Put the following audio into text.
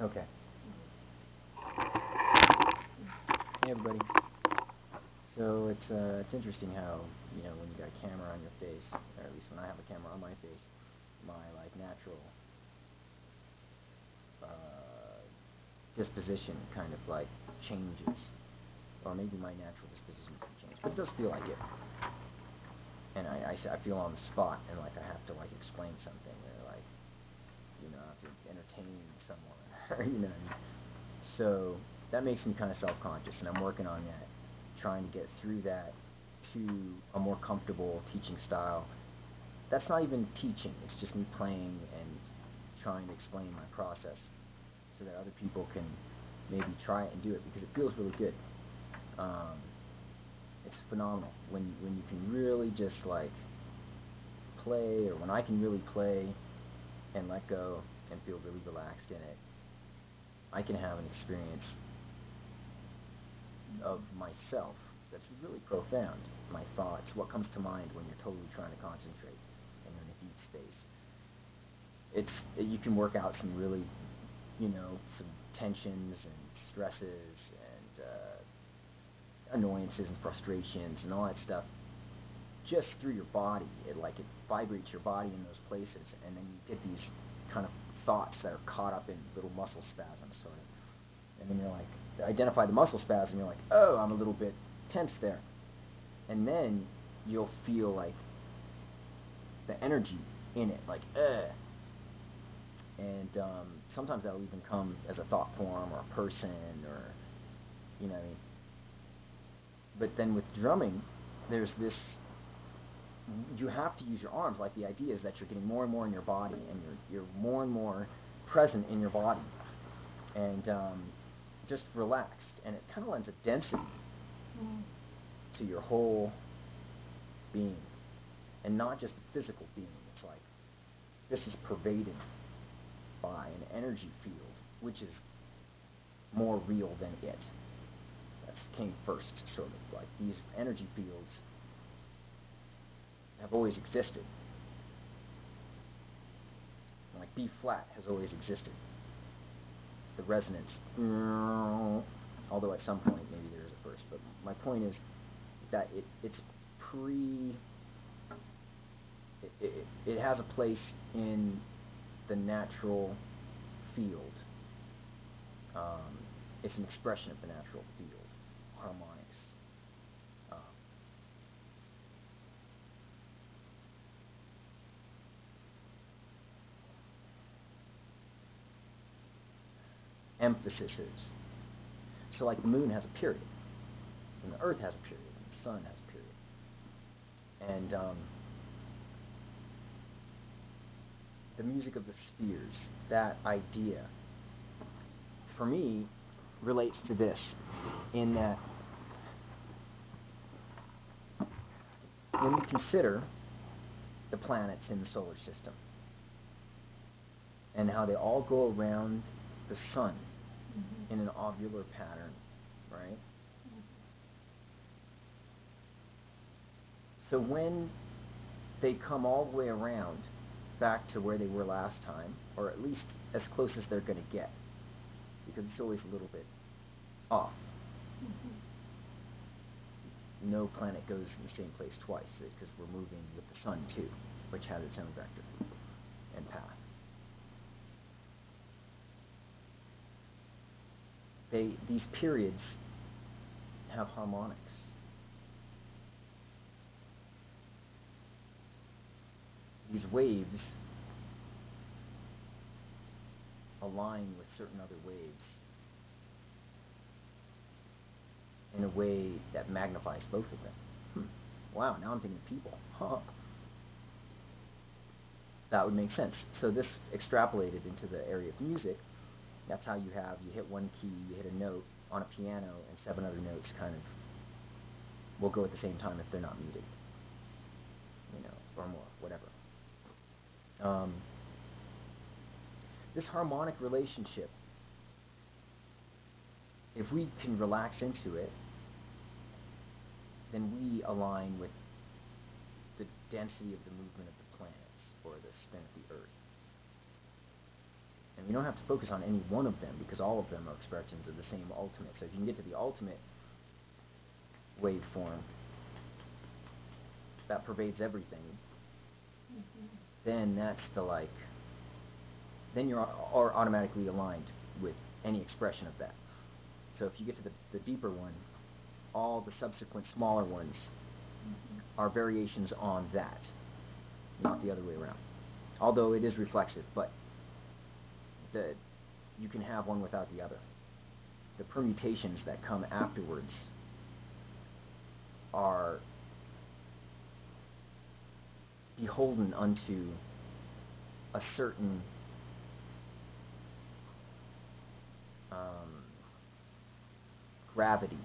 Okay. Hey everybody. So it's uh, it's interesting how you know when you got a camera on your face, or at least when I have a camera on my face, my like natural uh, disposition kind of like changes, or maybe my natural disposition can change, but it does feel like it. And I, I, I feel on the spot, and like I have to like explain something, or like you know, I have to entertain someone, you know. So that makes me kind of self-conscious, and I'm working on that, trying to get through that to a more comfortable teaching style. That's not even teaching; it's just me playing and trying to explain my process so that other people can maybe try it and do it because it feels really good. Um, it's phenomenal when when you can really just like play, or when I can really play and let go and feel really relaxed in it. I can have an experience of myself that's really profound. My thoughts, what comes to mind when you're totally trying to concentrate and you're in a deep space. It's it, you can work out some really, you know, some tensions and stresses and uh, annoyances and frustrations and all that stuff just through your body. It like it vibrates your body in those places, and then you get these kind of thoughts that are caught up in little muscle spasms, sort of. And then you're like, identify the muscle spasm. You're like, oh, I'm a little bit tense there. And then you'll feel like the energy in it, like. And um, sometimes that'll even come as a thought form or a person or, you know? But then with drumming, there's this you have to use your arms. Like the idea is that you're getting more and more in your body, and you're you're more and more present in your body, and um, just relaxed. And it kind of lends a density mm. to your whole being, and not just the physical being. It's like this is pervaded by an energy field, which is more real than it. That came first, sort of like these energy fields have always existed. Like B flat has always existed. The resonance, although at some point maybe there is a first, but my point is that it, it's pre, it, it, it has a place in the natural field. Um, it's an expression of the natural field, harmonics. Emphasis is. So like the moon has a period, and the earth has a period, and the sun has a period. And um, the music of the spheres, that idea, for me, relates to this in that when we consider the planets in the solar system and how they all go around the sun mm-hmm. in an ovular pattern, right? Mm-hmm. So when they come all the way around back to where they were last time, or at least as close as they're going to get, because it's always a little bit off. Mm-hmm. No planet goes in the same place twice, because we're moving with the sun too, which has its own vector and path. They these periods have harmonics. These waves align with certain other waves in a way that magnifies both of them. Hmm. Wow, now I'm thinking of people. Huh. That would make sense. So this extrapolated into the area of music that's how you have, you hit one key, you hit a note on a piano, and seven other notes kind of will go at the same time if they're not muted. You know, or more, whatever. Um, this harmonic relationship, if we can relax into it, then we align with the density of the movement of the planets or the spin of the Earth. And you don't have to focus on any one of them because all of them are expressions of the same ultimate. So if you can get to the ultimate waveform that pervades everything, Mm-hmm. then that's the like, then you're are automatically aligned with any expression of that. So if you get to the, the deeper one, all the subsequent smaller ones Mhm. are variations on that, not the other way around. Although it is reflexive, but the you can have one without the other. The permutations that come afterwards are beholden unto a certain um, gravity